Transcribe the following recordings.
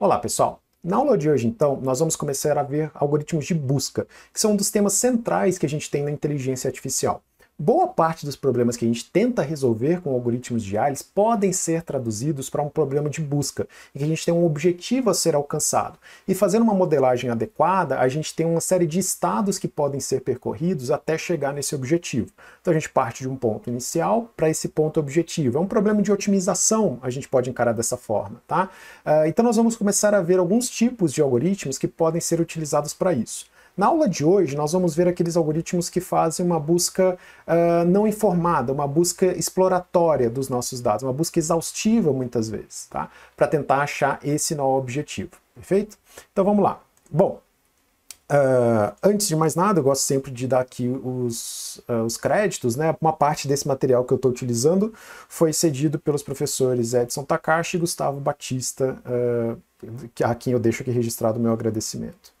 Olá, pessoal! Na aula de hoje, então, nós vamos começar a ver algoritmos de busca, que são um dos temas centrais que a gente tem na inteligência artificial. Boa parte dos problemas que a gente tenta resolver com algoritmos de AIs podem ser traduzidos para um problema de busca, em que a gente tem um objetivo a ser alcançado. E fazendo uma modelagem adequada, a gente tem uma série de estados que podem ser percorridos até chegar nesse objetivo. Então a gente parte de um ponto inicial para esse ponto objetivo. É um problema de otimização, a gente pode encarar dessa forma. Tá? Uh, então nós vamos começar a ver alguns tipos de algoritmos que podem ser utilizados para isso. Na aula de hoje, nós vamos ver aqueles algoritmos que fazem uma busca uh, não informada, uma busca exploratória dos nossos dados, uma busca exaustiva muitas vezes, tá? Para tentar achar esse nó objetivo, perfeito? Então vamos lá. Bom, Uh, antes de mais nada, eu gosto sempre de dar aqui os, uh, os créditos, né? Uma parte desse material que eu estou utilizando foi cedido pelos professores Edson Takashi e Gustavo Batista, uh, a quem eu deixo aqui registrado o meu agradecimento.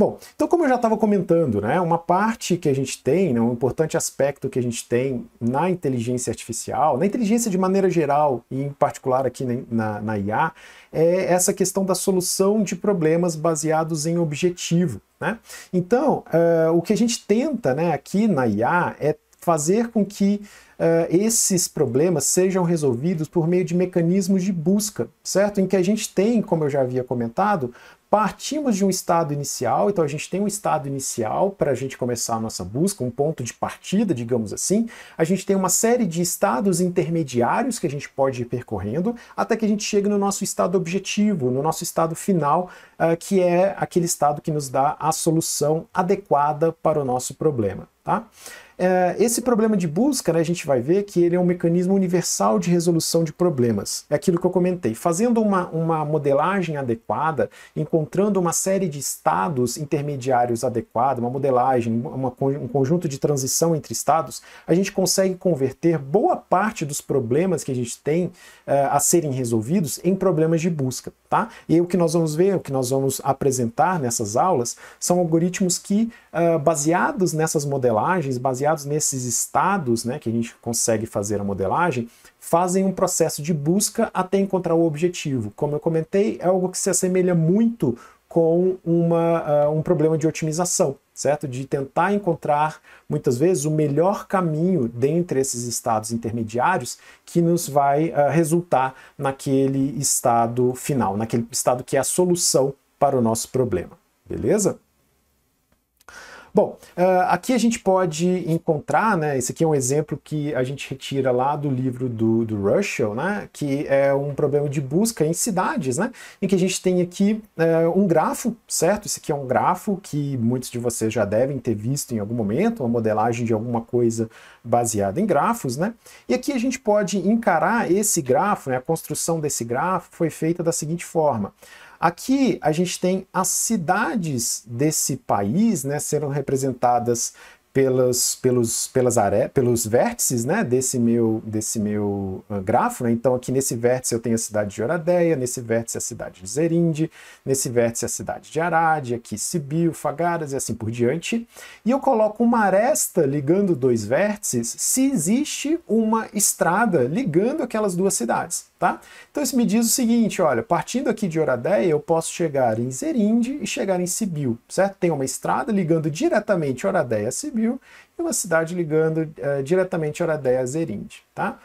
Bom, então como eu já estava comentando, né, uma parte que a gente tem, né, um importante aspecto que a gente tem na inteligência artificial, na inteligência de maneira geral, e em particular aqui na, na IA, é essa questão da solução de problemas baseados em objetivo. Né? Então, uh, o que a gente tenta né, aqui na IA é fazer com que uh, esses problemas sejam resolvidos por meio de mecanismos de busca, certo? Em que a gente tem, como eu já havia comentado, Partimos de um estado inicial, então a gente tem um estado inicial para a gente começar a nossa busca, um ponto de partida, digamos assim. A gente tem uma série de estados intermediários que a gente pode ir percorrendo, até que a gente chegue no nosso estado objetivo, no nosso estado final, uh, que é aquele estado que nos dá a solução adequada para o nosso problema. Tá? É, esse problema de busca, né, a gente vai ver que ele é um mecanismo universal de resolução de problemas. É aquilo que eu comentei. Fazendo uma, uma modelagem adequada, encontrando uma série de estados intermediários adequados, uma modelagem, uma, um conjunto de transição entre estados, a gente consegue converter boa parte dos problemas que a gente tem uh, a serem resolvidos em problemas de busca. Tá? E o que nós vamos ver, o que nós vamos apresentar nessas aulas, são algoritmos que, uh, baseados nessas modelagens, baseados baseados nesses estados, né, que a gente consegue fazer a modelagem, fazem um processo de busca até encontrar o objetivo. Como eu comentei, é algo que se assemelha muito com uma, uh, um problema de otimização, certo? De tentar encontrar, muitas vezes, o melhor caminho dentre esses estados intermediários que nos vai uh, resultar naquele estado final, naquele estado que é a solução para o nosso problema, beleza? Bom, uh, aqui a gente pode encontrar, né, esse aqui é um exemplo que a gente retira lá do livro do, do Russell, né, que é um problema de busca em cidades, né, em que a gente tem aqui uh, um grafo, certo? Esse aqui é um grafo que muitos de vocês já devem ter visto em algum momento, uma modelagem de alguma coisa baseada em grafos, né, e aqui a gente pode encarar esse grafo, né, a construção desse grafo foi feita da seguinte forma. Aqui a gente tem as cidades desse país né, sendo representadas pelos, pelos, pelas are... pelos vértices né, desse meu, desse meu uh, grafo. Né? Então, aqui nesse vértice eu tenho a cidade de Oradeia, nesse vértice a cidade de Zerinde, nesse vértice a cidade de Arade, aqui Sibiu, Fagaras e assim por diante. E eu coloco uma aresta ligando dois vértices se existe uma estrada ligando aquelas duas cidades. Tá? Então isso me diz o seguinte, olha, partindo aqui de Oradeia, eu posso chegar em Zerinde e chegar em Sibiu, certo? Tem uma estrada ligando diretamente Oradeia a Sibiu e uma cidade ligando uh, diretamente Oradeia a Zerinde, tá?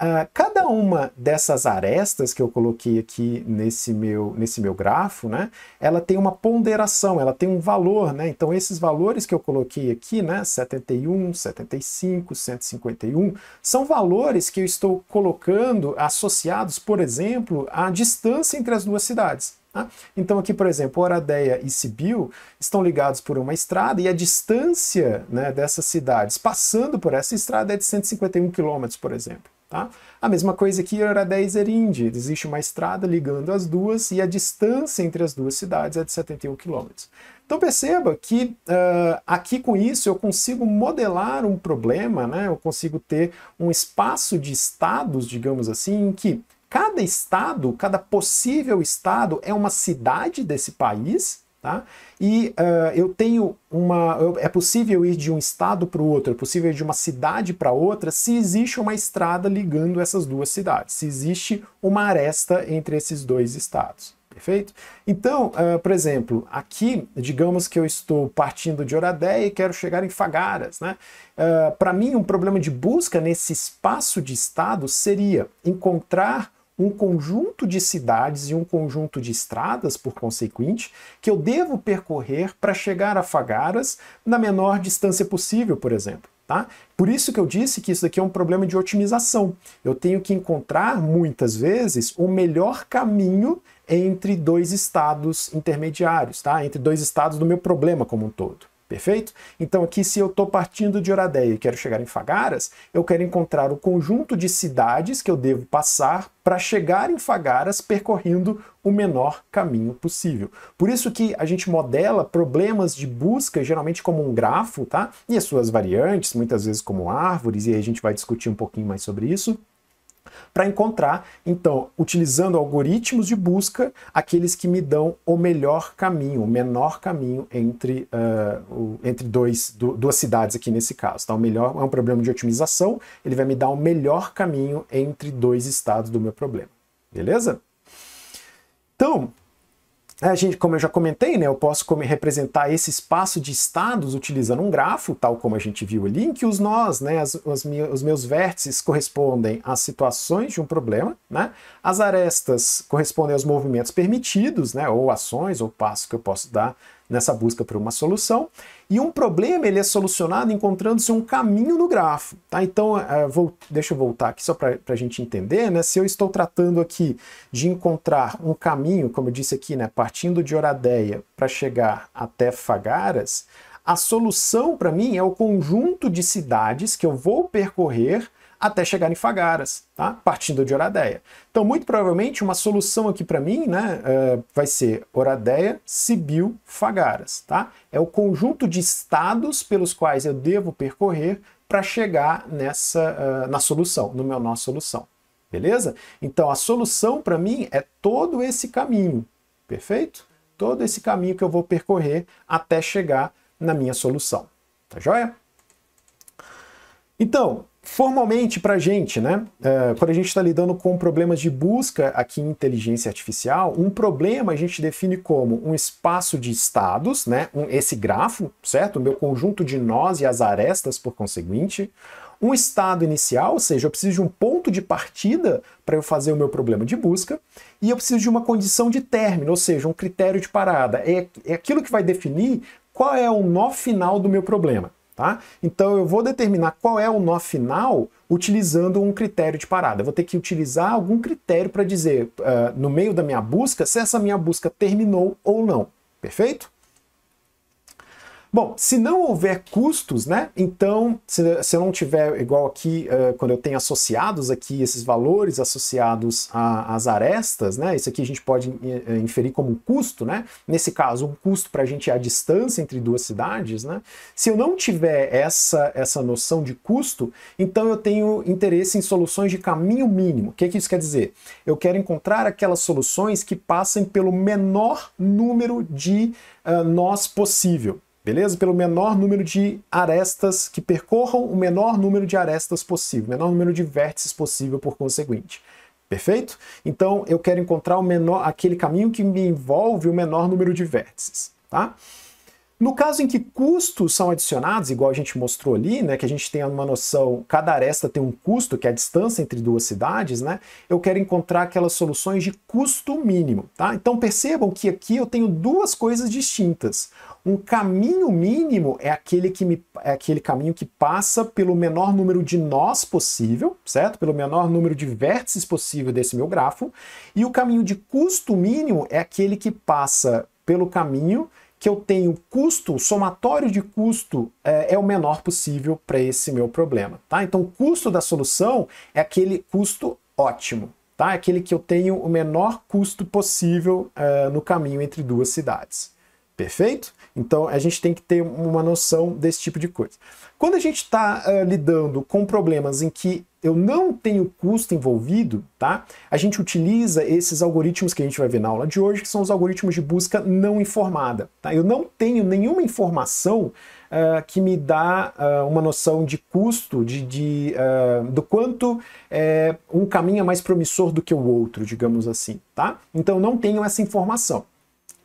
Uh, cada uma dessas arestas que eu coloquei aqui nesse meu, nesse meu grafo, né, ela tem uma ponderação, ela tem um valor, né? Então esses valores que eu coloquei aqui, né, 71, 75, 151, são valores que eu estou colocando associados, por exemplo, à distância entre as duas cidades. Tá? Então aqui, por exemplo, Oradeia e Sibiu estão ligados por uma estrada e a distância né, dessas cidades passando por essa estrada é de 151 quilômetros, por exemplo. Tá? A mesma coisa aqui era 10 Erinde, existe uma estrada ligando as duas e a distância entre as duas cidades é de 71 quilômetros. Então perceba que uh, aqui com isso eu consigo modelar um problema, né? eu consigo ter um espaço de estados, digamos assim, em que cada estado, cada possível estado é uma cidade desse país, Tá? E uh, eu tenho uma. É possível ir de um estado para o outro, é possível ir de uma cidade para outra se existe uma estrada ligando essas duas cidades, se existe uma aresta entre esses dois estados. Perfeito? Então, uh, por exemplo, aqui, digamos que eu estou partindo de Oradéia e quero chegar em Fagaras. Né? Uh, Para mim, um problema de busca nesse espaço de estado seria encontrar um conjunto de cidades e um conjunto de estradas, por consequente, que eu devo percorrer para chegar a Fagaras na menor distância possível, por exemplo. Tá? Por isso que eu disse que isso daqui é um problema de otimização. Eu tenho que encontrar, muitas vezes, o melhor caminho entre dois estados intermediários, tá? entre dois estados do meu problema como um todo. Perfeito? Então aqui se eu estou partindo de Oradeia e quero chegar em Fagaras, eu quero encontrar o conjunto de cidades que eu devo passar para chegar em Fagaras percorrendo o menor caminho possível. Por isso que a gente modela problemas de busca geralmente como um grafo, tá? E as suas variantes, muitas vezes como árvores, e aí a gente vai discutir um pouquinho mais sobre isso para encontrar, então, utilizando algoritmos de busca, aqueles que me dão o melhor caminho, o menor caminho entre, uh, o, entre dois, do, duas cidades aqui nesse caso. Tá? O melhor é um problema de otimização, ele vai me dar o melhor caminho entre dois estados do meu problema. Beleza? Então, a gente, como eu já comentei, né, eu posso representar esse espaço de estados utilizando um grafo, tal como a gente viu ali, em que os nós, né, as, as os meus vértices correspondem às situações de um problema, né, as arestas correspondem aos movimentos permitidos, né, ou ações ou passos que eu posso dar nessa busca por uma solução. E um problema ele é solucionado encontrando-se um caminho no grafo. Tá? Então, uh, vou, deixa eu voltar aqui só para a gente entender. Né? Se eu estou tratando aqui de encontrar um caminho, como eu disse aqui, né, partindo de Oradeia para chegar até Fagaras, a solução para mim é o conjunto de cidades que eu vou percorrer até chegar em Fagaras, tá? partindo de Oradeia. Então, muito provavelmente, uma solução aqui para mim né, uh, vai ser Oradeia, Sibil, Fagaras. Tá? É o conjunto de estados pelos quais eu devo percorrer para chegar nessa, uh, na solução, no meu nó solução. Beleza? Então, a solução para mim é todo esse caminho, perfeito? Todo esse caminho que eu vou percorrer até chegar na minha solução. Tá joia? Então, Formalmente, para a gente, né, uh, quando a gente está lidando com problemas de busca aqui em inteligência artificial, um problema a gente define como um espaço de estados, né, um, esse grafo, certo? O meu conjunto de nós e as arestas, por conseguinte. Um estado inicial, ou seja, eu preciso de um ponto de partida para eu fazer o meu problema de busca, e eu preciso de uma condição de término, ou seja, um critério de parada. É, é aquilo que vai definir qual é o nó final do meu problema. Tá? Então eu vou determinar qual é o nó final utilizando um critério de parada. Eu vou ter que utilizar algum critério para dizer, uh, no meio da minha busca, se essa minha busca terminou ou não. Perfeito? Bom, se não houver custos, né? Então, se, se eu não tiver igual aqui, uh, quando eu tenho associados aqui esses valores associados às arestas, né? Isso aqui a gente pode uh, inferir como custo, né? Nesse caso, um custo para a gente a distância entre duas cidades, né? Se eu não tiver essa, essa noção de custo, então eu tenho interesse em soluções de caminho mínimo. O que, que isso quer dizer? Eu quero encontrar aquelas soluções que passem pelo menor número de uh, nós possível beleza? Pelo menor número de arestas, que percorram o menor número de arestas possível, menor número de vértices possível por conseguinte. Perfeito? Então eu quero encontrar o menor, aquele caminho que me envolve o menor número de vértices, tá? No caso em que custos são adicionados, igual a gente mostrou ali, né, que a gente tem uma noção, cada aresta tem um custo, que é a distância entre duas cidades, né, eu quero encontrar aquelas soluções de custo mínimo. Tá? Então percebam que aqui eu tenho duas coisas distintas. Um caminho mínimo é aquele, que me, é aquele caminho que passa pelo menor número de nós possível, certo? Pelo menor número de vértices possível desse meu grafo. E o caminho de custo mínimo é aquele que passa pelo caminho que eu tenho custo, o somatório de custo é, é o menor possível para esse meu problema. Tá? Então, o custo da solução é aquele custo ótimo, tá? É aquele que eu tenho o menor custo possível uh, no caminho entre duas cidades. Perfeito? Então a gente tem que ter uma noção desse tipo de coisa. Quando a gente está uh, lidando com problemas em que eu não tenho custo envolvido, tá? A gente utiliza esses algoritmos que a gente vai ver na aula de hoje, que são os algoritmos de busca não informada, tá? Eu não tenho nenhuma informação uh, que me dá uh, uma noção de custo, de, de uh, do quanto um caminho é mais promissor do que o outro, digamos assim, tá? Então não tenho essa informação.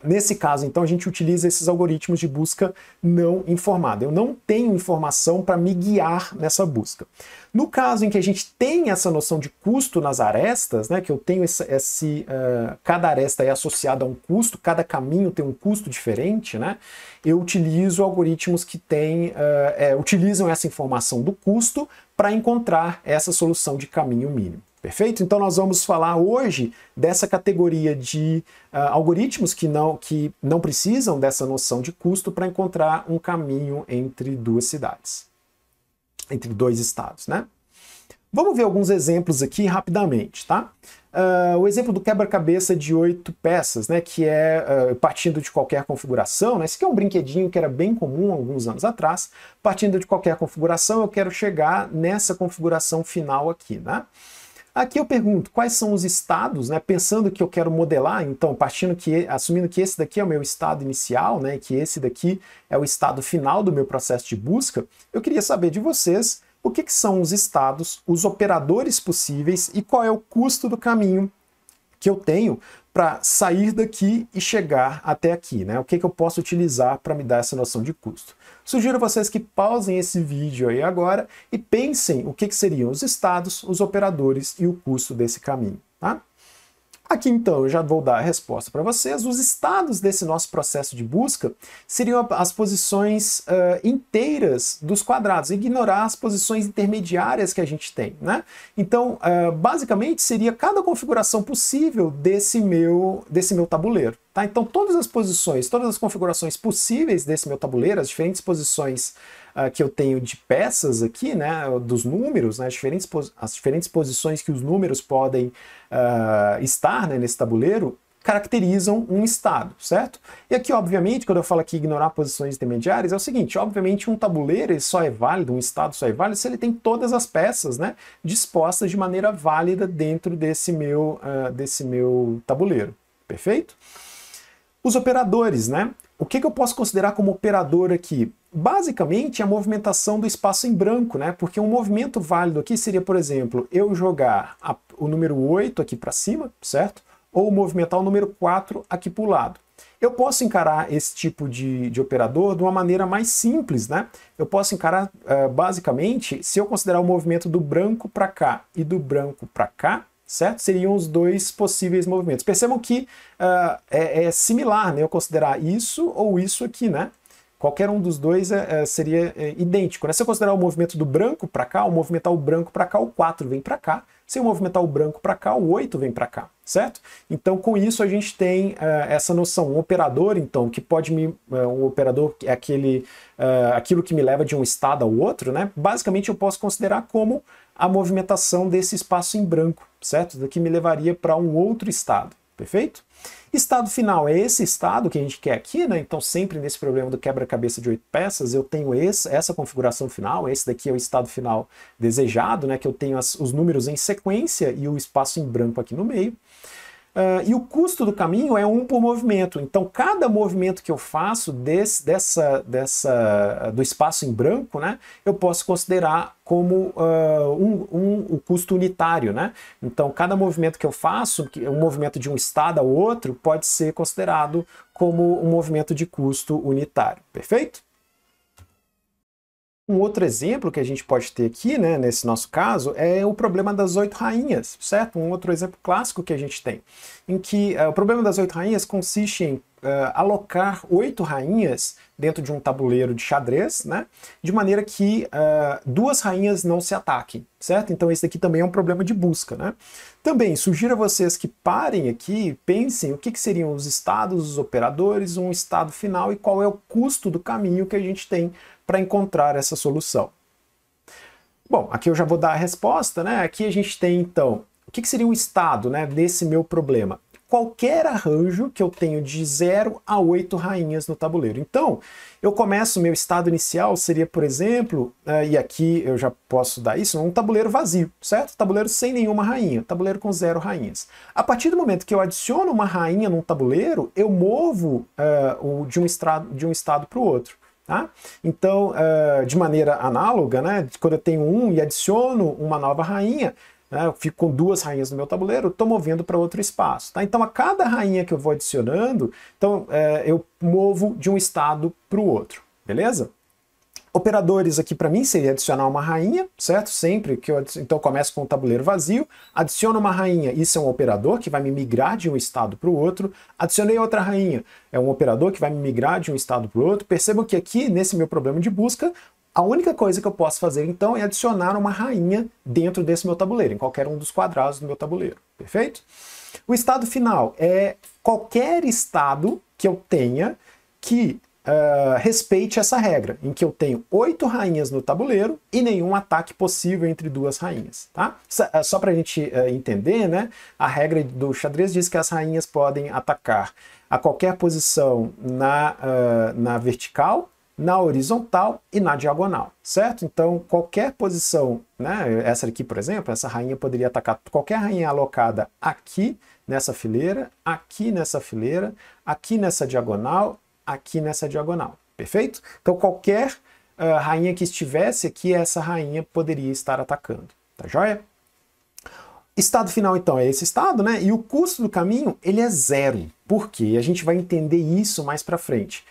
Nesse caso, então, a gente utiliza esses algoritmos de busca não informada. Eu não tenho informação para me guiar nessa busca. No caso em que a gente tem essa noção de custo nas arestas, né, que eu tenho esse, esse uh, cada aresta é associada a um custo, cada caminho tem um custo diferente, né, eu utilizo algoritmos que têm, uh, é, utilizam essa informação do custo para encontrar essa solução de caminho mínimo. Perfeito? Então nós vamos falar hoje dessa categoria de uh, algoritmos que não, que não precisam dessa noção de custo para encontrar um caminho entre duas cidades, entre dois estados, né? Vamos ver alguns exemplos aqui rapidamente, tá? Uh, o exemplo do quebra-cabeça de oito peças, né, que é uh, partindo de qualquer configuração, né, esse aqui é um brinquedinho que era bem comum alguns anos atrás, partindo de qualquer configuração eu quero chegar nessa configuração final aqui, né? Aqui eu pergunto quais são os estados, né, pensando que eu quero modelar, então partindo que, assumindo que esse daqui é o meu estado inicial, né, que esse daqui é o estado final do meu processo de busca, eu queria saber de vocês o que, que são os estados, os operadores possíveis e qual é o custo do caminho que eu tenho para sair daqui e chegar até aqui, né? O que, que eu posso utilizar para me dar essa noção de custo. Sugiro a vocês que pausem esse vídeo aí agora e pensem o que, que seriam os estados, os operadores e o custo desse caminho. Tá? Aqui então eu já vou dar a resposta para vocês. Os estados desse nosso processo de busca seriam as posições uh, inteiras dos quadrados, ignorar as posições intermediárias que a gente tem. Né? Então, uh, basicamente, seria cada configuração possível desse meu, desse meu tabuleiro. Tá? Então, todas as posições, todas as configurações possíveis desse meu tabuleiro, as diferentes posições uh, que eu tenho de peças aqui, né, dos números, né, as, diferentes as diferentes posições que os números podem uh, estar né, nesse tabuleiro, caracterizam um estado, certo? E aqui, obviamente, quando eu falo aqui ignorar posições intermediárias, é o seguinte, obviamente um tabuleiro só é válido, um estado só é válido se ele tem todas as peças, né, dispostas de maneira válida dentro desse meu, uh, desse meu tabuleiro, perfeito? Os operadores, né? O que, que eu posso considerar como operador aqui? Basicamente, a movimentação do espaço em branco, né? Porque um movimento válido aqui seria, por exemplo, eu jogar a, o número 8 aqui para cima, certo? Ou movimentar o número 4 aqui para o lado. Eu posso encarar esse tipo de, de, operador de uma maneira mais simples, né? Eu posso encarar, uh, basicamente, se eu considerar o movimento do branco para cá e do branco para cá, certo? Seriam os dois possíveis movimentos. Percebam que uh, é, é, similar, né? Eu considerar isso ou isso aqui, né? Qualquer um dos dois é, é, seria é, idêntico. Né? Se eu considerar o movimento do branco para cá, o movimentar o branco para cá, o 4 vem para cá. Se eu movimentar o branco para cá, o 8 vem para cá, certo? Então, com isso, a gente tem uh, essa noção. Um operador, então, que pode me... Uh, um operador é aquele, uh, aquilo que me leva de um estado ao outro, né? Basicamente, eu posso considerar como a movimentação desse espaço em branco, certo? Daqui me levaria para um outro estado, perfeito? Estado final é esse estado que a gente quer aqui, né? Então, sempre nesse problema do quebra-cabeça de oito peças, eu tenho esse, essa configuração final, esse daqui é o estado final desejado, né? Que eu tenho as, os números em sequência e o espaço em branco aqui no meio. Uh, e o custo do caminho é um por movimento. Então, cada movimento que eu faço desse, dessa, dessa, do espaço em branco, né, eu posso considerar como uh, um, um, o custo unitário. Né? Então, cada movimento que eu faço, um movimento de um estado ao outro, pode ser considerado como um movimento de custo unitário. Perfeito? Um outro exemplo que a gente pode ter aqui, né, nesse nosso caso, é o problema das oito rainhas, certo? Um outro exemplo clássico que a gente tem, em que uh, o problema das oito rainhas consiste em uh, alocar oito rainhas dentro de um tabuleiro de xadrez, né, de maneira que uh, duas rainhas não se ataquem, certo? Então esse aqui também é um problema de busca, né? Também sugiro a vocês que parem aqui, pensem o que, que seriam os estados, os operadores, um estado final e qual é o custo do caminho que a gente tem para encontrar essa solução. Bom, aqui eu já vou dar a resposta, né? Aqui a gente tem então, o que, que seria o estado né, desse meu problema? Qualquer arranjo que eu tenho de 0 a 8 rainhas no tabuleiro. Então, eu começo, meu estado inicial seria, por exemplo, uh, e aqui eu já posso dar isso, um tabuleiro vazio, certo? Tabuleiro sem nenhuma rainha, tabuleiro com zero rainhas. A partir do momento que eu adiciono uma rainha num tabuleiro, eu movo uh, o, de um, de um estado para o outro. Tá? Então, uh, de maneira análoga, né, quando eu tenho um e adiciono uma nova rainha, né, eu fico com duas rainhas no meu tabuleiro, estou movendo para outro espaço. Tá? Então, a cada rainha que eu vou adicionando, então, uh, eu movo de um estado para o outro, beleza? Operadores aqui para mim seria adicionar uma rainha, certo? Sempre que eu então eu começo com o tabuleiro vazio, adiciono uma rainha, isso é um operador que vai me migrar de um estado para o outro. Adicionei outra rainha, é um operador que vai me migrar de um estado para o outro. Percebam que aqui, nesse meu problema de busca, a única coisa que eu posso fazer então é adicionar uma rainha dentro desse meu tabuleiro, em qualquer um dos quadrados do meu tabuleiro, perfeito? O estado final é qualquer estado que eu tenha que uh, respeite essa regra, em que eu tenho oito rainhas no tabuleiro e nenhum ataque possível entre duas rainhas. Tá? Só, só para a gente uh, entender, né, a regra do xadrez diz que as rainhas podem atacar a qualquer posição na, uh, na vertical, na horizontal e na diagonal, certo? Então, qualquer posição, né, essa aqui, por exemplo, essa rainha poderia atacar qualquer rainha alocada aqui nessa fileira, aqui nessa fileira, aqui nessa diagonal aqui nessa diagonal, perfeito? Então qualquer uh, rainha que estivesse aqui, essa rainha poderia estar atacando, tá joia? Estado final, então, é esse estado, né? E o custo do caminho, ele é zero. Por quê? A gente vai entender isso mais para frente.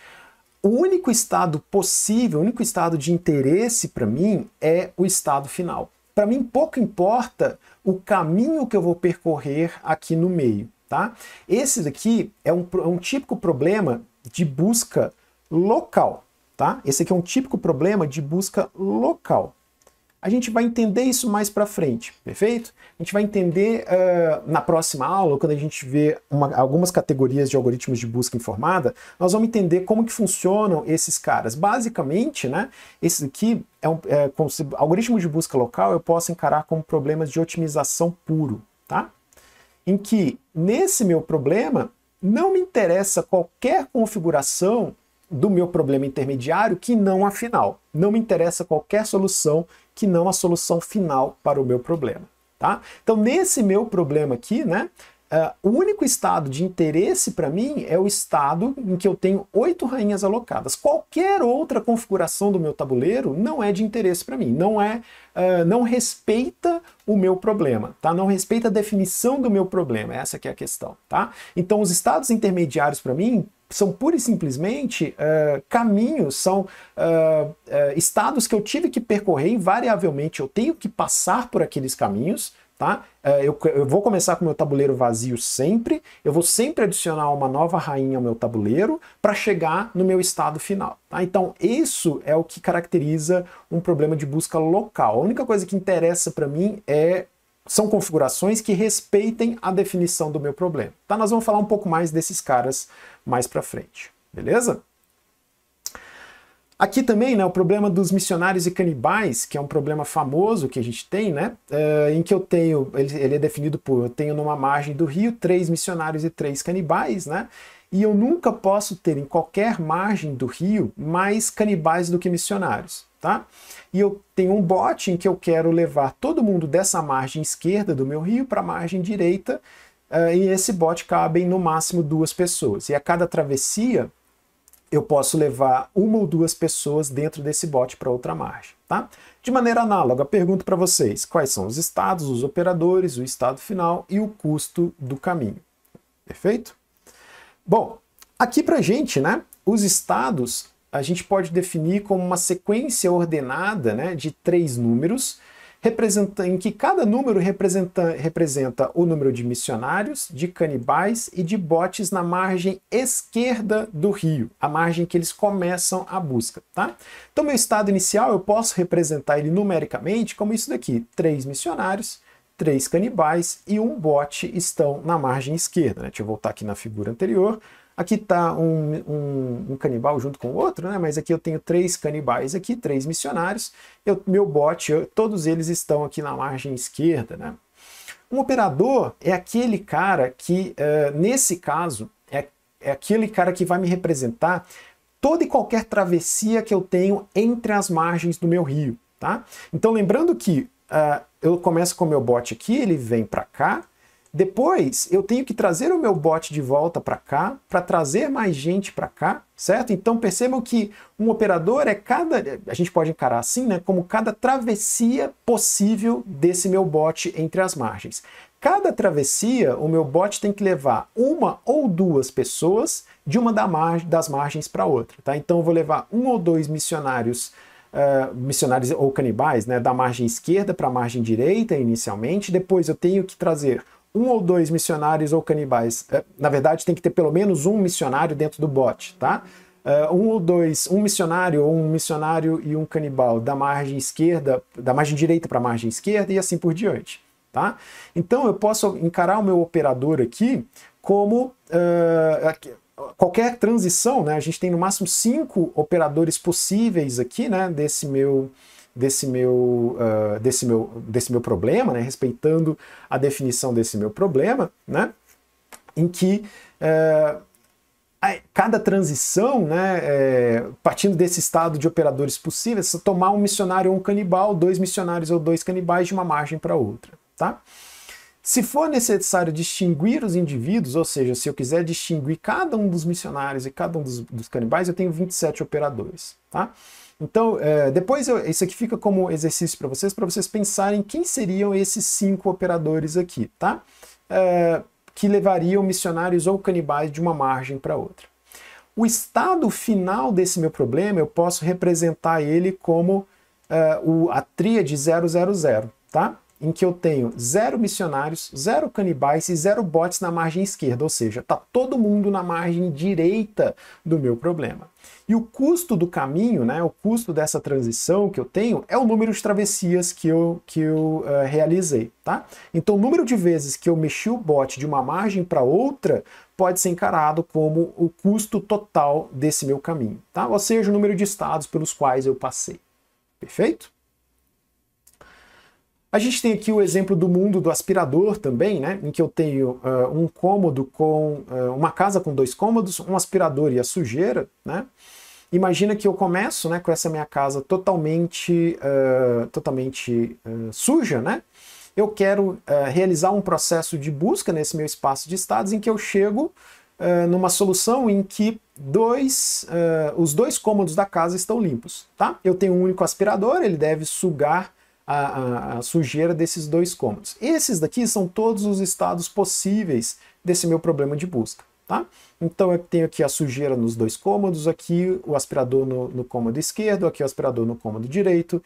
O único estado possível, o único estado de interesse para mim é o estado final. Para mim, pouco importa o caminho que eu vou percorrer aqui no meio, tá? Esse daqui é um, é um típico problema de busca local, tá? Esse aqui é um típico problema de busca local. A gente vai entender isso mais para frente, perfeito? A gente vai entender uh, na próxima aula, quando a gente vê uma, algumas categorias de algoritmos de busca informada, nós vamos entender como que funcionam esses caras. Basicamente, né, esse aqui é um é, algoritmo de busca local eu posso encarar como problemas de otimização puro, tá? Em que nesse meu problema não me interessa qualquer configuração do meu problema intermediário que não a final. Não me interessa qualquer solução que não a solução final para o meu problema. Tá? Então, nesse meu problema aqui, né, Uh, o único estado de interesse para mim é o estado em que eu tenho oito rainhas alocadas. Qualquer outra configuração do meu tabuleiro não é de interesse para mim, não é, uh, não respeita o meu problema, tá? Não respeita a definição do meu problema. Essa que é a questão, tá? Então, os estados intermediários para mim são pura e simplesmente uh, caminhos, são uh, uh, estados que eu tive que percorrer invariavelmente, eu tenho que passar por aqueles caminhos tá? Eu, eu, vou começar com o meu tabuleiro vazio sempre, eu vou sempre adicionar uma nova rainha ao meu tabuleiro para chegar no meu estado final. Tá? Então, isso é o que caracteriza um problema de busca local. A única coisa que interessa para mim é são configurações que respeitem a definição do meu problema. Tá? Nós vamos falar um pouco mais desses caras mais para frente, beleza? Aqui também, né, o problema dos missionários e canibais, que é um problema famoso que a gente tem, né, uh, em que eu tenho, ele, ele, é definido por, eu tenho numa margem do rio três missionários e três canibais, né, e eu nunca posso ter em qualquer margem do rio mais canibais do que missionários, tá? E eu tenho um bote em que eu quero levar todo mundo dessa margem esquerda do meu rio para a margem direita, uh, e esse bote cabem no máximo duas pessoas. E a cada travessia eu posso levar uma ou duas pessoas dentro desse bote para outra margem. Tá? De maneira análoga, pergunto para vocês quais são os estados, os operadores, o estado final e o custo do caminho. Perfeito? Bom, aqui para gente, né, os estados a gente pode definir como uma sequência ordenada né, de três números em que cada número representa, representa o número de missionários, de canibais e de botes na margem esquerda do rio, a margem que eles começam a busca. Tá? Então, meu estado inicial eu posso representar ele numericamente como isso daqui: três missionários, três canibais e um bote estão na margem esquerda. Né? Deixa eu voltar aqui na figura anterior. Aqui está um, um, um, canibal junto com o outro, né? mas aqui eu tenho três canibais aqui, três missionários. Eu, meu bote, eu, todos eles estão aqui na margem esquerda. Né? Um operador é aquele cara que, uh, nesse caso, é, é aquele cara que vai me representar toda e qualquer travessia que eu tenho entre as margens do meu rio, tá? Então lembrando que uh, eu começo com o meu bot aqui, ele vem para cá, depois eu tenho que trazer o meu bot de volta para cá, para trazer mais gente para cá, certo? Então percebam que um operador é cada, a gente pode encarar assim, né, como cada travessia possível desse meu bot entre as margens. Cada travessia, o meu bot tem que levar uma ou duas pessoas de uma das margens para outra, tá? Então eu vou levar um ou dois missionários Uh, missionários ou canibais, né, da margem esquerda para a margem direita inicialmente, depois eu tenho que trazer um ou dois missionários ou canibais. É, na verdade, tem que ter pelo menos um missionário dentro do bote, tá? Uh, um ou dois, um missionário ou um missionário e um canibal da margem esquerda, da margem direita para a margem esquerda e assim por diante, tá? Então eu posso encarar o meu operador aqui como uh, qualquer transição, né? A gente tem no máximo cinco operadores possíveis aqui, né? Desse meu desse meu, uh, desse meu, desse meu problema, né, respeitando a definição desse meu problema, né, em que uh, cada transição, né, é, partindo desse estado de operadores possíveis, tomar um missionário ou um canibal, dois missionários ou dois canibais de uma margem para outra. Tá? Se for necessário distinguir os indivíduos, ou seja, se eu quiser distinguir cada um dos missionários e cada um dos, dos canibais, eu tenho 27 operadores. Tá? Então, é, depois eu, isso aqui fica como exercício para vocês, para vocês pensarem quem seriam esses cinco operadores aqui, tá? É, que levariam missionários ou canibais de uma margem para outra. O estado final desse meu problema, eu posso representar ele como é, o, a tríade 000, tá? Em que eu tenho zero missionários, zero canibais e zero bots na margem esquerda, ou seja, está todo mundo na margem direita do meu problema. E o custo do caminho, né, o custo dessa transição que eu tenho, é o número de travessias que eu, que eu uh, realizei. Tá? Então, o número de vezes que eu mexi o bot de uma margem para outra pode ser encarado como o custo total desse meu caminho, tá? ou seja, o número de estados pelos quais eu passei. Perfeito? A gente tem aqui o exemplo do mundo do aspirador também, né? Em que eu tenho uh, um cômodo com uh, uma casa com dois cômodos, um aspirador e a sujeira, né? Imagina que eu começo, né, com essa minha casa totalmente, uh, totalmente suja, né? Eu quero realizar um processo de busca nesse meu espaço de estados em que eu chego numa solução em que dois, os dois cômodos da casa estão limpos, tá? Eu tenho um único aspirador, ele deve sugar a, a, a sujeira desses dois cômodos. Esses daqui são todos os estados possíveis desse meu problema de busca. Tá? Então eu tenho aqui a sujeira nos dois cômodos, aqui o aspirador no, no cômodo esquerdo, aqui o aspirador no cômodo direito.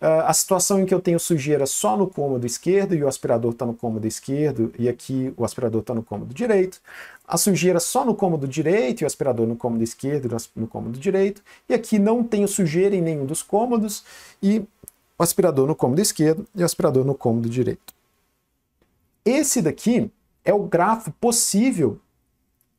Uh, a situação em que eu tenho sujeira só no cômodo esquerdo e o aspirador está no cômodo esquerdo e aqui o aspirador está no cômodo direito. A sujeira só no cômodo direito e o aspirador no cômodo esquerdo e no cômodo direito. E aqui não tenho sujeira em nenhum dos cômodos e aspirador no cômodo esquerdo e o aspirador no cômodo direito. Esse daqui é o grafo possível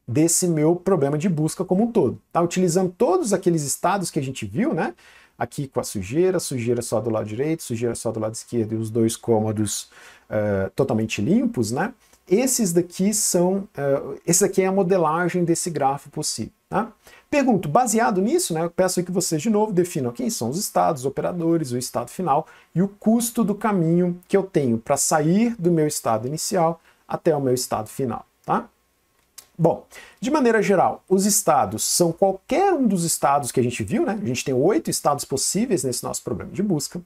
desse meu problema de busca como um todo. Tá? Utilizando todos aqueles estados que a gente viu, né? Aqui com a sujeira, sujeira só do lado direito, sujeira só do lado esquerdo e os dois cômodos uh, totalmente limpos, né? Esses daqui são, uh, esse aqui é a modelagem desse grafo possível. Tá? Pergunto, baseado nisso, né, eu peço que vocês de novo definam quem são os estados, os operadores, o estado final e o custo do caminho que eu tenho para sair do meu estado inicial até o meu estado final. Tá? Bom, de maneira geral, os estados são qualquer um dos estados que a gente viu, né? A gente tem oito estados possíveis nesse nosso problema de busca.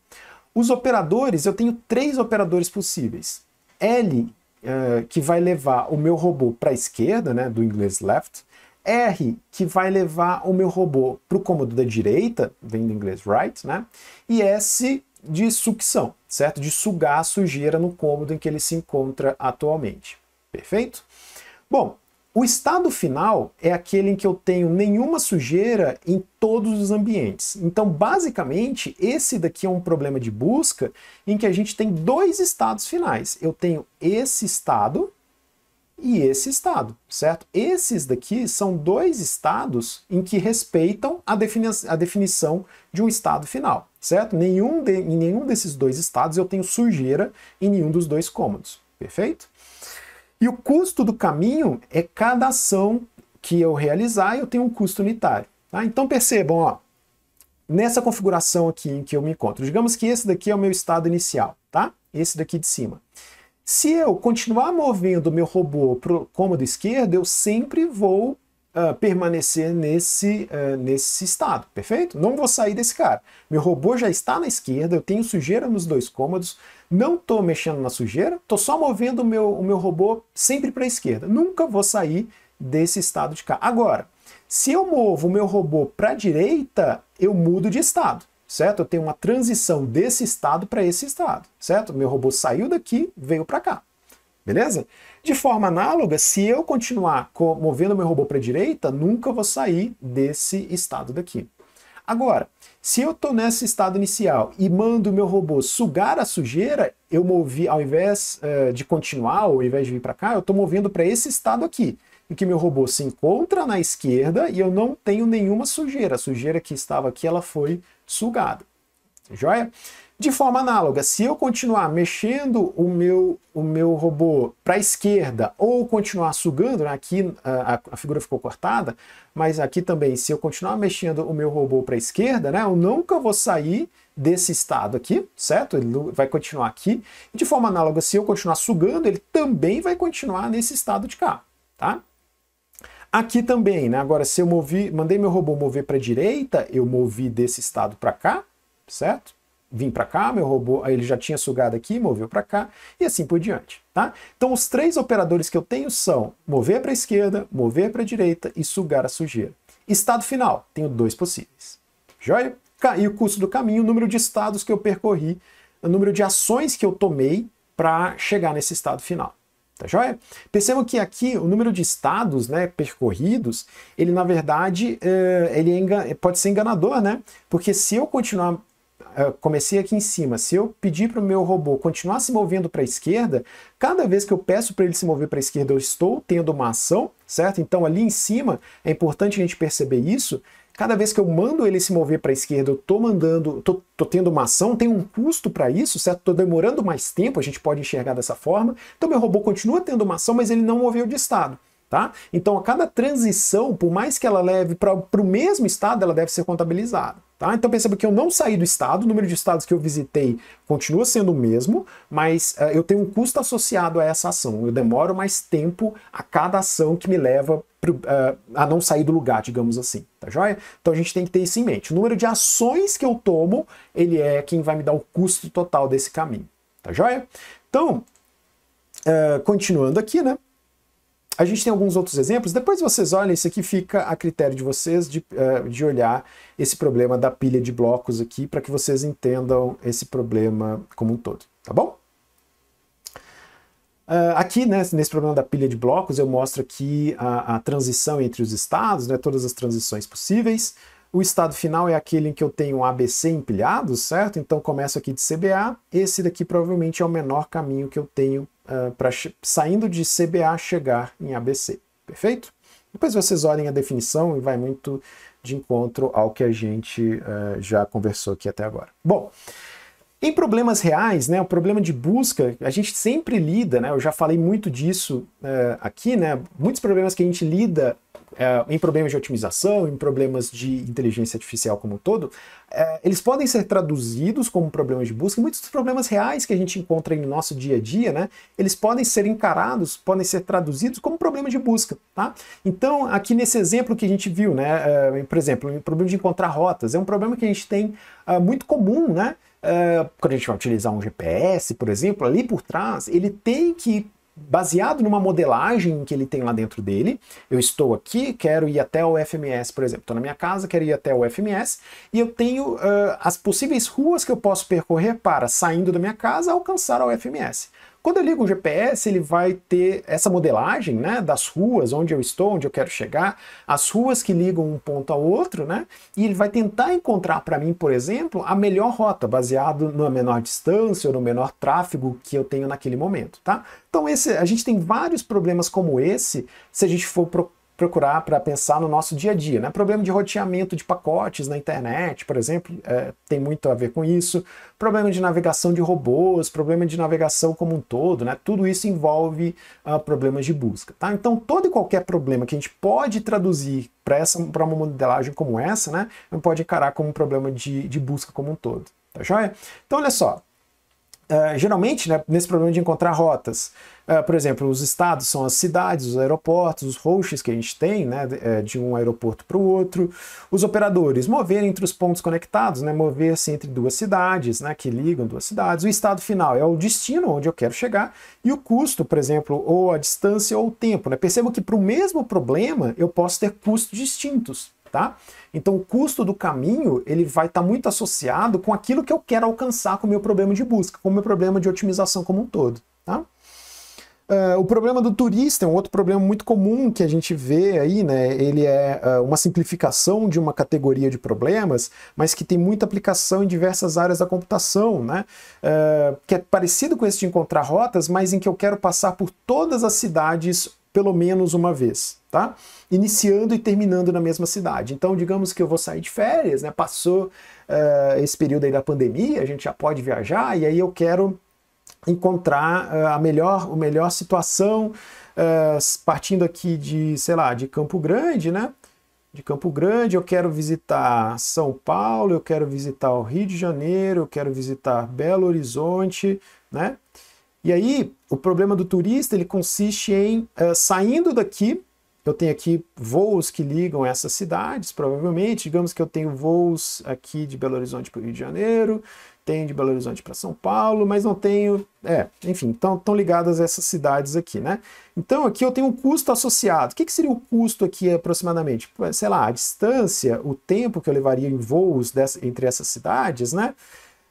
Os operadores, eu tenho três operadores possíveis. L, uh, que vai levar o meu robô para a esquerda, né, do inglês left, R, que vai levar o meu robô para o cômodo da direita, vem do inglês right, né? E S de sucção, certo? De sugar a sujeira no cômodo em que ele se encontra atualmente. Perfeito? Bom, o estado final é aquele em que eu tenho nenhuma sujeira em todos os ambientes. Então, basicamente, esse daqui é um problema de busca em que a gente tem dois estados finais. Eu tenho esse estado, e esse estado, certo? Esses daqui são dois estados em que respeitam a, defini a definição de um estado final, certo? Nenhum de, em nenhum desses dois estados eu tenho sujeira em nenhum dos dois cômodos, perfeito? E o custo do caminho é cada ação que eu realizar, eu tenho um custo unitário. Tá? Então percebam, ó, nessa configuração aqui em que eu me encontro, digamos que esse daqui é o meu estado inicial, tá? Esse daqui de cima. Se eu continuar movendo meu robô para o cômodo esquerdo, eu sempre vou uh, permanecer nesse, uh, nesse estado, perfeito? Não vou sair desse cara. Meu robô já está na esquerda, eu tenho sujeira nos dois cômodos, não estou mexendo na sujeira, estou só movendo o meu, o meu robô sempre para a esquerda. Nunca vou sair desse estado de cá. Agora, se eu movo o meu robô para a direita, eu mudo de estado, certo? Eu tenho uma transição desse estado para esse estado, certo? Meu robô saiu daqui, veio para cá. Beleza? De forma análoga, se eu continuar movendo meu robô para a direita, nunca vou sair desse estado daqui. Agora, se eu estou nesse estado inicial e mando o meu robô sugar a sujeira, eu movi, ao invés uh, de continuar, ou ao invés de vir para cá, eu estou movendo para esse estado aqui, em que meu robô se encontra na esquerda e eu não tenho nenhuma sujeira. A sujeira que estava aqui, ela foi sugada. Joia? De forma análoga, se eu continuar mexendo o meu, o meu robô para a esquerda ou continuar sugando, né, aqui a, a, figura ficou cortada, mas aqui também, se eu continuar mexendo o meu robô para a esquerda, né, eu nunca vou sair desse estado aqui, certo? Ele vai continuar aqui. de forma análoga, se eu continuar sugando, ele também vai continuar nesse estado de cá, tá? Aqui também, né? Agora, se eu movi, mandei meu robô mover para a direita, eu movi desse estado para cá, certo? vim para cá, meu robô, ele já tinha sugado aqui, moveu para cá e assim por diante, tá? Então os três operadores que eu tenho são mover para a esquerda, mover para a direita e sugar a sujeira. Estado final, tenho dois possíveis. Joia? E o custo do caminho, o número de estados que eu percorri, o número de ações que eu tomei para chegar nesse estado final. Tá joia? Percebam que aqui o número de estados né, percorridos, ele na verdade é, ele é pode ser enganador, né? Porque se eu continuar comecei aqui em cima, se eu pedir para o meu robô continuar se movendo para a esquerda, cada vez que eu peço para ele se mover para a esquerda, eu estou tendo uma ação, certo? Então ali em cima é importante a gente perceber isso. Cada vez que eu mando ele se mover para a esquerda, eu estou mandando, tô, tô, tendo uma ação, tem um custo para isso, certo? Estou demorando mais tempo, a gente pode enxergar dessa forma. Então meu robô continua tendo uma ação, mas ele não moveu de estado. Tá? Então, a cada transição, por mais que ela leve para o mesmo estado, ela deve ser contabilizada. Tá? Então perceba que eu não saí do estado, o número de estados que eu visitei continua sendo o mesmo, mas uh, eu tenho um custo associado a essa ação. Eu demoro mais tempo a cada ação que me leva uh, a não sair do lugar, digamos assim. Tá joia? Então a gente tem que ter isso em mente. O número de ações que eu tomo, ele é quem vai me dar o custo total desse caminho. Tá joia? Então, uh, continuando aqui, né? A gente tem alguns outros exemplos. Depois vocês olhem, isso aqui fica a critério de vocês de, uh, de olhar esse problema da pilha de blocos aqui para que vocês entendam esse problema como um todo, tá bom? Uh, aqui, né, nesse problema da pilha de blocos, eu mostro aqui a, a transição entre os estados, né, todas as transições possíveis. O estado final é aquele em que eu tenho um ABC empilhado, certo? Então começo aqui de CBA. Esse daqui provavelmente é o menor caminho que eu tenho uh, para saindo de CBA chegar em ABC, perfeito? Depois vocês olhem a definição e vai muito de encontro ao que a gente uh, já conversou aqui até agora. Bom, em problemas reais, né, o problema de busca, a gente sempre lida, né, eu já falei muito disso uh, aqui, né, muitos problemas que a gente lida é, em problemas de otimização, em problemas de inteligência artificial como um todo, é, eles podem ser traduzidos como problemas de busca. Muitos dos problemas reais que a gente encontra no nosso dia a dia, né, eles podem ser encarados, podem ser traduzidos como problemas de busca. Tá? Então, aqui nesse exemplo que a gente viu, né, é, por exemplo, o problema de encontrar rotas, é um problema que a gente tem uh, muito comum, né? Uh, quando a gente vai utilizar um GPS, por exemplo, ali por trás, ele tem que baseado numa modelagem que ele tem lá dentro dele. Eu estou aqui, quero ir até o FMS, por exemplo. Estou na minha casa, quero ir até o FMS e eu tenho uh, as possíveis ruas que eu posso percorrer para, saindo da minha casa, alcançar o FMS. Quando eu ligo o GPS, ele vai ter essa modelagem né, das ruas, onde eu estou, onde eu quero chegar, as ruas que ligam um ponto ao outro, né? E ele vai tentar encontrar para mim, por exemplo, a melhor rota, baseado na menor distância ou no menor tráfego que eu tenho naquele momento, tá? Então esse, a gente tem vários problemas como esse, se a gente for procurar para pensar no nosso dia a dia. Né? Problema de roteamento de pacotes na internet, por exemplo, é, tem muito a ver com isso. Problema de navegação de robôs, problema de navegação como um todo, né? tudo isso envolve uh, problemas de busca. Tá? Então, todo e qualquer problema que a gente pode traduzir para uma modelagem como essa, né, a gente pode encarar como um problema de, de busca como um todo. Tá joia? Então, olha só, Uh, geralmente, né, nesse problema de encontrar rotas, uh, por exemplo, os estados são as cidades, os aeroportos, os hosts que a gente tem, né, de, de um aeroporto para o outro, os operadores, mover entre os pontos conectados, né, mover-se entre duas cidades, né, que ligam duas cidades, o estado final é o destino onde eu quero chegar, e o custo, por exemplo, ou a distância ou o tempo. Né? Perceba que para o mesmo problema eu posso ter custos distintos tá? Então o custo do caminho ele vai estar tá muito associado com aquilo que eu quero alcançar com o meu problema de busca, com o meu problema de otimização como um todo, tá? Uh, o problema do turista é um outro problema muito comum que a gente vê aí, né? Ele é uh, uma simplificação de uma categoria de problemas, mas que tem muita aplicação em diversas áreas da computação, né? Uh, que é parecido com esse de encontrar rotas, mas em que eu quero passar por todas as cidades pelo menos uma vez, tá? Iniciando e terminando na mesma cidade. Então, digamos que eu vou sair de férias, né? Passou uh, esse período aí da pandemia, a gente já pode viajar, e aí eu quero encontrar uh, a melhor, a melhor situação, uh, partindo aqui de, sei lá, de Campo Grande, né? De Campo Grande, eu quero visitar São Paulo, eu quero visitar o Rio de Janeiro, eu quero visitar Belo Horizonte, né? E aí, o problema do turista ele consiste em uh, saindo daqui. Eu tenho aqui voos que ligam essas cidades, provavelmente. Digamos que eu tenho voos aqui de Belo Horizonte para o Rio de Janeiro, tenho de Belo Horizonte para São Paulo, mas não tenho. É, enfim, estão ligadas essas cidades aqui, né? Então aqui eu tenho um custo associado. O que, que seria o custo aqui aproximadamente? Sei lá, a distância, o tempo que eu levaria em voos dessa, entre essas cidades, né?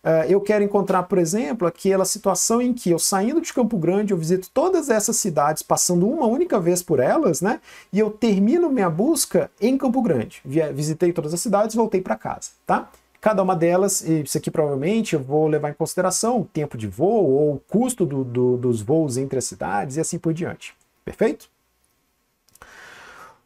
Uh, eu quero encontrar, por exemplo, aquela situação em que eu saindo de Campo Grande, eu visito todas essas cidades, passando uma única vez por elas, né? E eu termino minha busca em Campo Grande. Visitei todas as cidades, voltei para casa, tá? Cada uma delas, isso aqui provavelmente eu vou levar em consideração o tempo de voo ou o custo do, do, dos voos entre as cidades e assim por diante. Perfeito?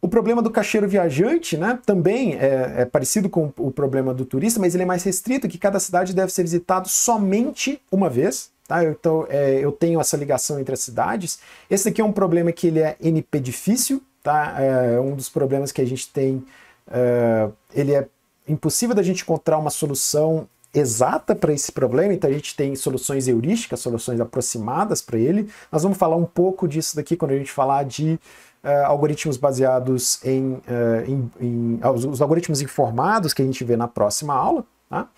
O problema do caixeiro viajante, né, também é, é, parecido com o problema do turista, mas ele é mais restrito, que cada cidade deve ser visitado somente uma vez. Tá? Então é, eu tenho essa ligação entre as cidades. Esse aqui é um problema que ele é NP difícil, tá? É um dos problemas que a gente tem. É, ele é impossível da gente encontrar uma solução exata para esse problema, então a gente tem soluções heurísticas, soluções aproximadas para ele. Nós vamos falar um pouco disso daqui quando a gente falar de uh, algoritmos baseados em, uh, em, em os, os, algoritmos informados que a gente vê na próxima aula, tá?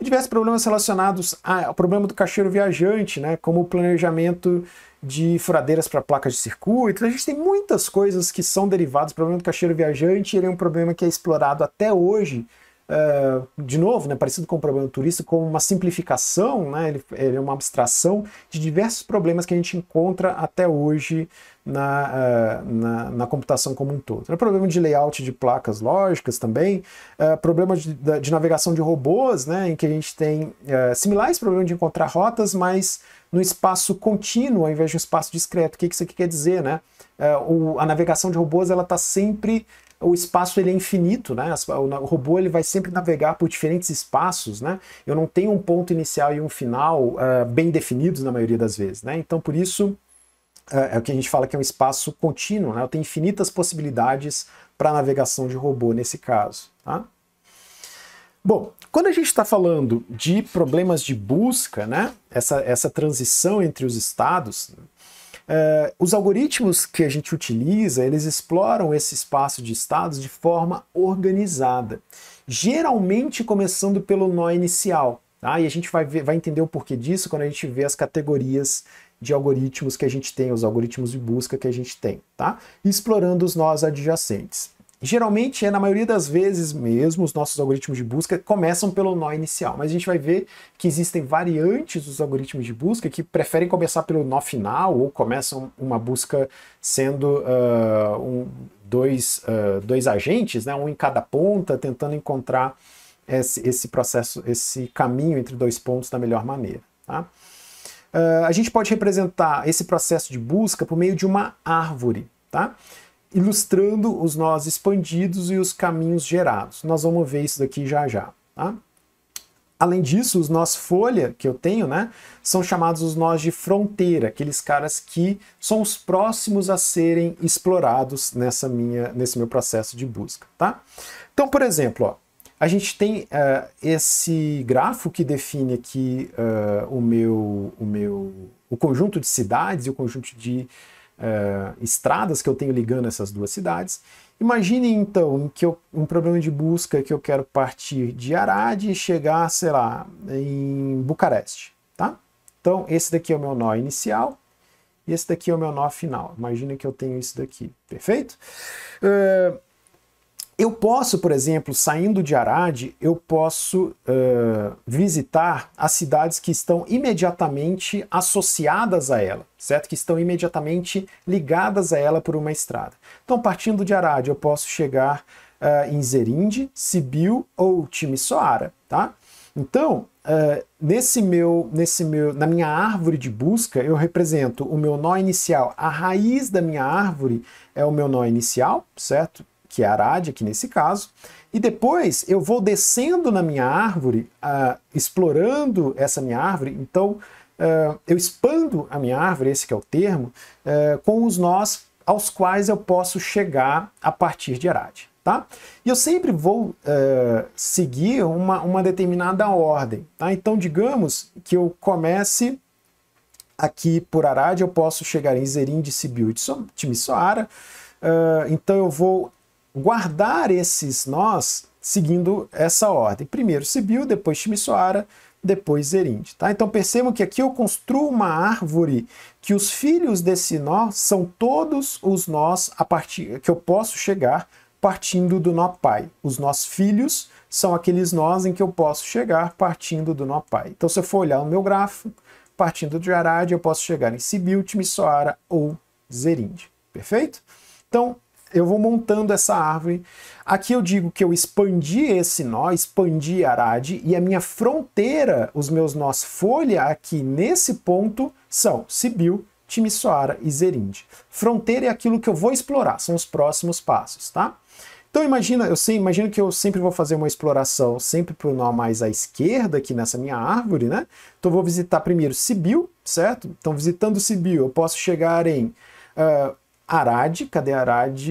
E diversos problemas relacionados ao problema do caixeiro viajante, né, como o planejamento de furadeiras para placas de circuito. A gente tem muitas coisas que são derivadas do problema do caixeiro viajante, ele é um problema que é explorado até hoje Uh, de novo, né, parecido com o problema turista, como uma simplificação, né, ele, ele, é uma abstração de diversos problemas que a gente encontra até hoje na, uh, na, na, computação como um todo. É problema de layout de placas lógicas também, uh, problema de, de, navegação de robôs, né, em que a gente tem similares problemas de encontrar rotas, mas no espaço contínuo ao invés de um espaço discreto. O que isso aqui quer dizer? Né? O, a navegação de robôs ela está sempre o espaço ele é infinito, né? O robô ele vai sempre navegar por diferentes espaços, né? Eu não tenho um ponto inicial e um final uh, bem definidos na maioria das vezes, né? Então por isso é, é o que a gente fala que é um espaço contínuo, né? Eu tenho infinitas possibilidades para navegação de robô nesse caso, tá? Bom, quando a gente está falando de problemas de busca, né? Essa, essa transição entre os estados, uh, os algoritmos que a gente utiliza, eles exploram esse espaço de estados de forma organizada, geralmente começando pelo nó inicial. Tá? E a gente vai, ver, vai entender o porquê disso quando a gente vê as categorias de algoritmos que a gente tem, os algoritmos de busca que a gente tem, tá? explorando os nós adjacentes. Geralmente, é na maioria das vezes mesmo, os nossos algoritmos de busca começam pelo nó inicial, mas a gente vai ver que existem variantes dos algoritmos de busca que preferem começar pelo nó final ou começam uma busca sendo uh, um, dois, uh, dois agentes, né, um em cada ponta, tentando encontrar esse, esse processo, esse caminho entre dois pontos da melhor maneira. Tá? Uh, a gente pode representar esse processo de busca por meio de uma árvore. Tá? Ilustrando os nós expandidos e os caminhos gerados. Nós vamos ver isso daqui já já. Tá? Além disso, os nós folha que eu tenho, né, são chamados os nós de fronteira, aqueles caras que são os próximos a serem explorados nessa minha, nesse meu processo de busca, tá? Então, por exemplo, ó, a gente tem uh, esse grafo que define aqui uh, o meu, o meu, o conjunto de cidades e o conjunto de uh, estradas que eu tenho ligando essas duas cidades. Imagine então que eu, um problema de busca que eu quero partir de Arad e chegar, sei lá, em Bucareste, tá? Então, esse daqui é o meu nó inicial e esse daqui é o meu nó final. Imagine que eu tenho isso daqui, perfeito? Uh, eu posso, por exemplo, saindo de Arad, eu posso uh, visitar as cidades que estão imediatamente associadas a ela, certo? Que estão imediatamente ligadas a ela por uma estrada. Então, partindo de Arad, eu posso chegar uh, em Zerinde, Sibiu ou Timisoara, tá? Então, uh, nesse meu, nesse meu, na minha árvore de busca, eu represento o meu nó inicial. A raiz da minha árvore é o meu nó inicial, certo? Que é Arad, aqui nesse caso, e depois eu vou descendo na minha árvore, uh, explorando essa minha árvore, então uh, eu expando a minha árvore, esse que é o termo, uh, com os nós aos quais eu posso chegar a partir de Arad. Tá? E eu sempre vou seguir uma, uma determinada ordem. Tá? Então, digamos que eu comece aqui por Arad, eu posso chegar em Zerim de Sibiu e Timisoara, Uh, então eu vou guardar esses nós seguindo essa ordem. Primeiro Sibiu, depois Timisoara, depois Zerinde. Tá? Então percebam que aqui eu construo uma árvore que os filhos desse nó são todos os nós a partir que eu posso chegar partindo do nó pai. Os nós filhos são aqueles nós em que eu posso chegar partindo do nó pai. Então se eu for olhar o meu grafo, partindo de Arad, eu posso chegar em Sibiu, Timisoara ou Zerinde. Perfeito? Então, eu vou montando essa árvore. Aqui eu digo que eu expandi esse nó, expandi Arad, e a minha fronteira, os meus nós folha aqui nesse ponto são Sibiu, Timisoara e Zerinde. Fronteira é aquilo que eu vou explorar, são os próximos passos, tá? Então imagina, eu sei, imagino que eu sempre vou fazer uma exploração sempre para o nó mais à esquerda aqui nessa minha árvore, né? Então vou visitar primeiro Sibiu, certo? Então visitando Sibiu, eu posso chegar em uh, Arad, cadê Arad?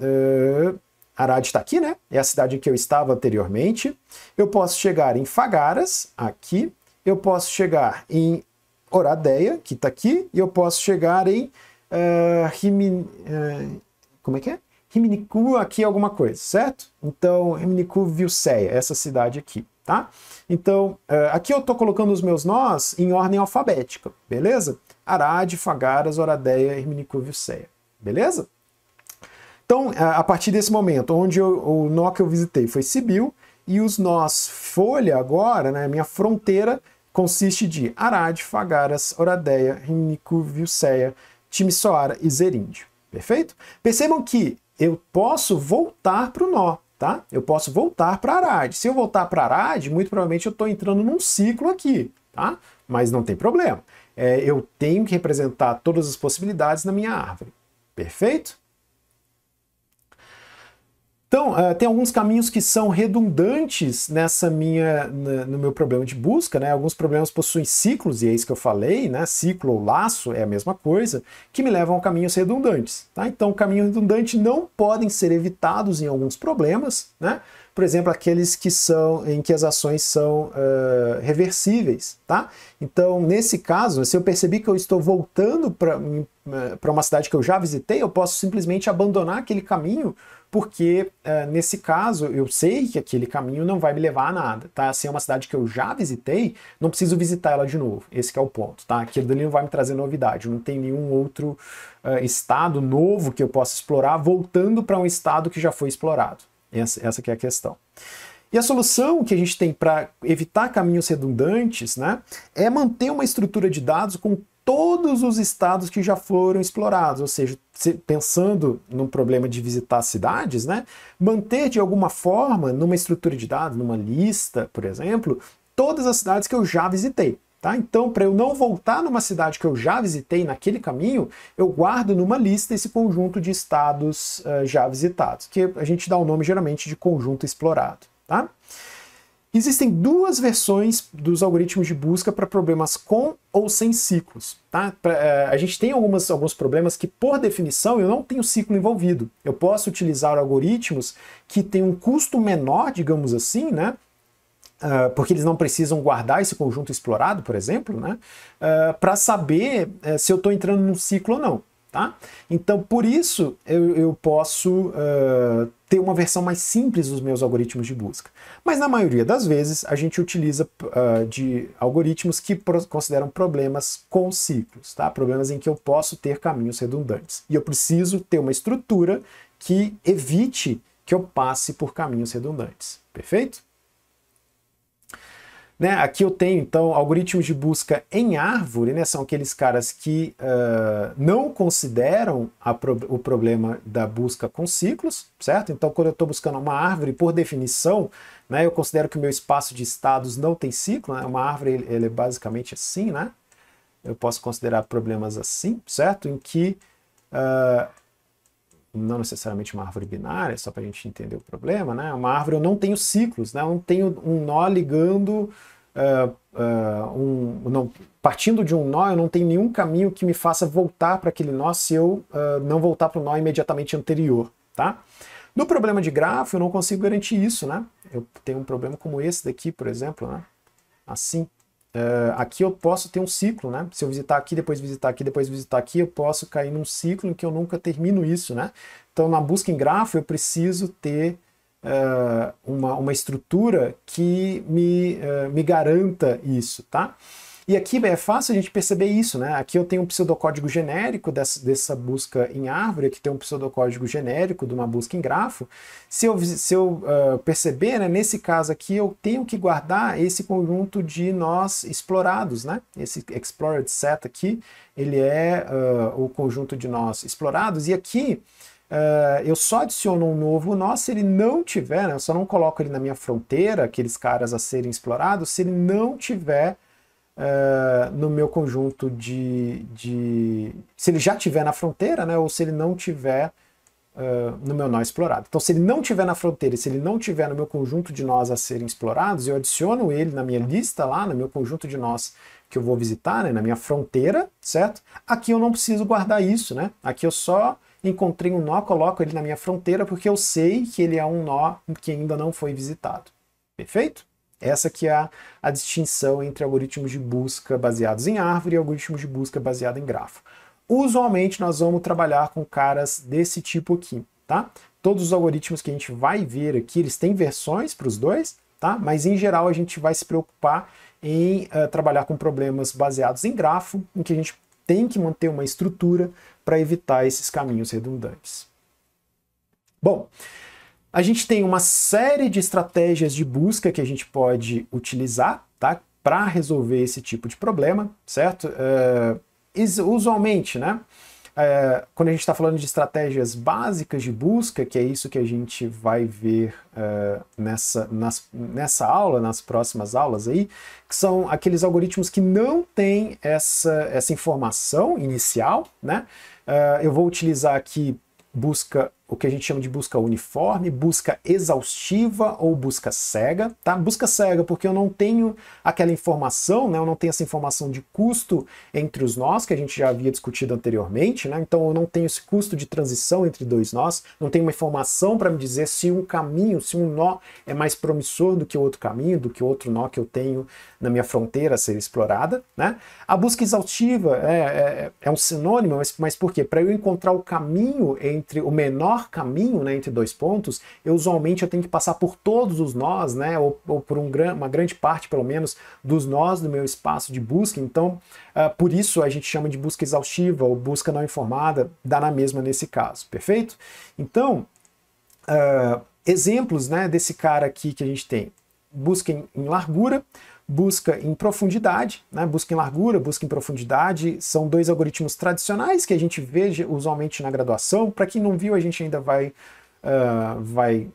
Uh, Arad está aqui, né? É a cidade em que eu estava anteriormente. Eu posso chegar em Fagaras, aqui. Eu posso chegar em Oradeia, que está aqui. E eu posso chegar em uh, uh, como é que é? Riminicu aqui alguma coisa, certo? Então, Riminicu Vilceia, essa cidade aqui, tá? Então, aqui eu estou colocando os meus nós em ordem alfabética, beleza? Arad, Fagaras, Oradeia, Riminicu Vilceia. Beleza? Então, a partir desse momento, onde eu, o nó que eu visitei foi Sibiu, e os nós folha agora, né, minha fronteira, consiste de Arad, Fagaras, Oradeia, Rimnicu, Vilceia, Timisoara e Zerinde. Perfeito? Percebam que eu posso voltar para o nó, tá? Eu posso voltar para Arad. Se eu voltar para Arad, muito provavelmente eu estou entrando num ciclo aqui, tá? Mas não tem problema. É, eu tenho que representar todas as possibilidades na minha árvore. Perfeito? Então, uh, tem alguns caminhos que são redundantes nessa minha, no meu problema de busca, né? Alguns problemas possuem ciclos, e é isso que eu falei, né? Ciclo ou laço é a mesma coisa, que me levam a caminhos redundantes, tá? Então, caminhos redundantes não podem ser evitados em alguns problemas, né? por exemplo, aqueles que são em que as ações são uh, reversíveis, tá? Então, nesse caso, se eu percebi que eu estou voltando para uh, uma cidade que eu já visitei, eu posso simplesmente abandonar aquele caminho, porque uh, nesse caso eu sei que aquele caminho não vai me levar a nada, tá? Se é uma cidade que eu já visitei, não preciso visitar ela de novo. Esse é o ponto, tá? Aquilo dali não vai me trazer novidade, não tem nenhum outro uh, estado novo que eu possa explorar voltando para um estado que já foi explorado. Essa, essa é a questão. E a solução que a gente tem para evitar caminhos redundantes né, é manter uma estrutura de dados com todos os estados que já foram explorados, ou seja, pensando no problema de visitar cidades, né, manter de alguma forma numa estrutura de dados, numa lista, por exemplo, todas as cidades que eu já visitei. Tá? Então, para eu não voltar numa cidade que eu já visitei naquele caminho, eu guardo numa lista esse conjunto de estados uh, já visitados, que a gente dá o nome geralmente de conjunto explorado. Tá? Existem duas versões dos algoritmos de busca para problemas com ou sem ciclos. Tá? Pra, uh, a gente tem algumas, alguns problemas que, por definição, eu não tenho ciclo envolvido. Eu posso utilizar algoritmos que têm um custo menor, digamos assim, né? Uh, porque eles não precisam guardar esse conjunto explorado, por exemplo, né, uh, para saber uh, se eu estou entrando num ciclo ou não. Tá? Então, por isso, eu, eu posso ter uma versão mais simples dos meus algoritmos de busca. Mas, na maioria das vezes, a gente utiliza de algoritmos que consideram problemas com ciclos, tá? problemas em que eu posso ter caminhos redundantes. E eu preciso ter uma estrutura que evite que eu passe por caminhos redundantes. Perfeito? Né? Aqui eu tenho, então, algoritmos de busca em árvore, né? são aqueles caras que uh, não consideram pro o problema da busca com ciclos, certo? Então, quando eu estou buscando uma árvore, por definição, né, eu considero que o meu espaço de estados não tem ciclo, né? uma árvore ele, é basicamente assim, né? Eu posso considerar problemas assim, certo? Em que uh, não necessariamente uma árvore binária, só para a gente entender o problema, né? Uma árvore eu não tenho ciclos, né? Eu não tenho um nó ligando uh, uh, um, não, partindo de um nó, eu não tenho nenhum caminho que me faça voltar para aquele nó se eu uh, não voltar para o nó imediatamente anterior, tá? No problema de grafo, eu não consigo garantir isso, né? Eu tenho um problema como esse daqui, por exemplo, né? Assim, Uh, aqui eu posso ter um ciclo, né? Se eu visitar aqui, depois visitar aqui, depois visitar aqui, eu posso cair num ciclo em que eu nunca termino isso, né? Então, na busca em grafo, eu preciso ter uh, uma, uma estrutura que me, uh, me garanta isso, tá? E aqui é fácil a gente perceber isso, né? Aqui eu tenho um pseudocódigo genérico dessa, dessa busca em árvore, aqui tem um pseudocódigo genérico de uma busca em grafo. Se eu, se eu uh, perceber, né, nesse caso aqui, eu tenho que guardar esse conjunto de nós explorados, né? Esse explored set aqui, ele é uh, o conjunto de nós explorados. E aqui Uh, eu só adiciono um novo nó se ele não tiver, né, eu só não coloco ele na minha fronteira, aqueles caras a serem explorados, se ele não tiver uh, no meu conjunto de, de, Se ele já tiver na fronteira, né, ou se ele não tiver uh, no meu nó explorado. Então, se ele não tiver na fronteira se ele não tiver no meu conjunto de nós a serem explorados, eu adiciono ele na minha lista lá, no meu conjunto de nós que eu vou visitar, né, na minha fronteira, certo? Aqui eu não preciso guardar isso, né? Aqui eu só encontrei um nó, coloco ele na minha fronteira porque eu sei que ele é um nó que ainda não foi visitado. Perfeito? Essa que é a, distinção entre algoritmos de busca baseados em árvore e algoritmos de busca baseados em grafo. Usualmente nós vamos trabalhar com caras desse tipo aqui, tá? Todos os algoritmos que a gente vai ver aqui, eles têm versões para os dois, tá? Mas em geral a gente vai se preocupar em uh, trabalhar com problemas baseados em grafo, em que a gente tem que manter uma estrutura para evitar esses caminhos redundantes. Bom, a gente tem uma série de estratégias de busca que a gente pode utilizar tá, para resolver esse tipo de problema, certo? Uh, usualmente, né? Uh, quando a gente está falando de estratégias básicas de busca, que é isso que a gente vai ver uh, nessa, nas, nessa aula, nas próximas aulas aí, que são aqueles algoritmos que não têm essa, essa informação inicial, né? eu vou utilizar aqui busca o que a gente chama de busca uniforme, busca exaustiva ou busca cega, tá? Busca cega porque eu não tenho aquela informação, né? Eu não tenho essa informação de custo entre os nós que a gente já havia discutido anteriormente, né? Então eu não tenho esse custo de transição entre dois nós, não tenho uma informação para me dizer se um caminho, se um nó é mais promissor do que o outro caminho, do que o outro nó que eu tenho na minha fronteira a ser explorada, né? A busca exaustiva é, é, é um sinônimo, mas, mas por quê? Para eu encontrar o caminho entre o menor menor caminho né, entre dois pontos, eu usualmente eu tenho que passar por todos os nós, né, ou, ou por um, uma grande parte, pelo menos, dos nós do meu espaço de busca. Então, uh, por isso a gente chama de busca exaustiva ou busca não informada, dá na mesma nesse caso, perfeito? Então, uh, exemplos né, desse cara aqui que a gente tem. Busca em, em largura, busca em profundidade, né? busca em largura, busca em profundidade, são dois algoritmos tradicionais que a gente vê usualmente na graduação. Para quem não viu, a gente ainda vai, uh, vai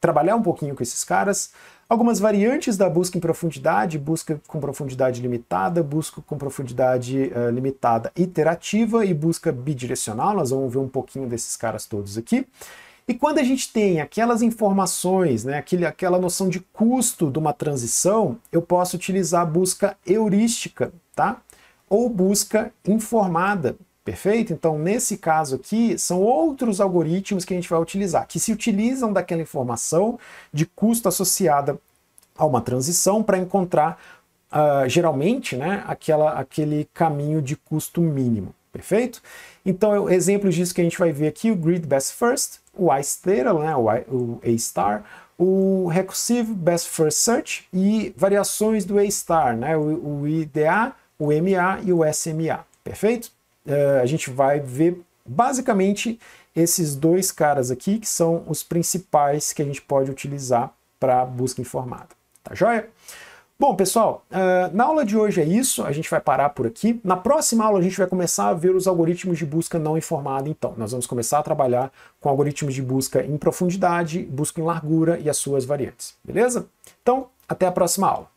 trabalhar um pouquinho com esses caras. Algumas variantes da busca em profundidade, busca com profundidade limitada, busca com profundidade uh, limitada iterativa e busca bidirecional. Nós vamos ver um pouquinho desses caras todos aqui. E quando a gente tem aquelas informações, né, aquele, aquela noção de custo de uma transição, eu posso utilizar a busca heurística, tá? Ou busca informada, perfeito? Então, nesse caso aqui, são outros algoritmos que a gente vai utilizar, que se utilizam daquela informação de custo associada a uma transição para encontrar, uh, geralmente, né, aquela, aquele caminho de custo mínimo, perfeito? Então, exemplos disso que a gente vai ver aqui, o Grid Best First, o iStera, né, o A-Star, o Recursive Best First Search e variações do A-Star, né, o, o, IDA, o MA e o SMA, perfeito? Uh, a gente vai ver basicamente esses dois caras aqui que são os principais que a gente pode utilizar para busca informada, tá joia? Bom, pessoal, uh, na aula de hoje é isso, a gente vai parar por aqui. Na próxima aula a gente vai começar a ver os algoritmos de busca não informada, então. Nós vamos começar a trabalhar com algoritmos de busca em profundidade, busca em largura e as suas variantes, beleza? Então, até a próxima aula.